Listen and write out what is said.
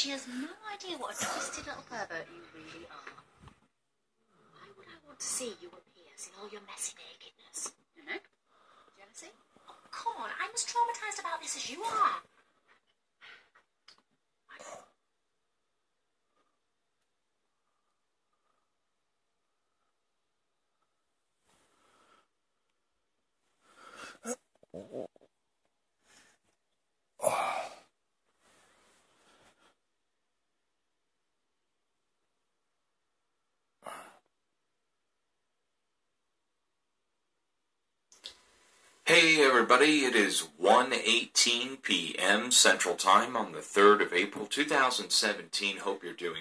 she has no idea what a twisted little pervert you really are. Why would I want to see you Pierce in all your messy nakedness? You know? Jealousy? Oh, come on, I'm as traumatised about this as you are. Hey everybody, it is 1:18 p.m. Central Time on the 3rd of April 2017. Hope you're doing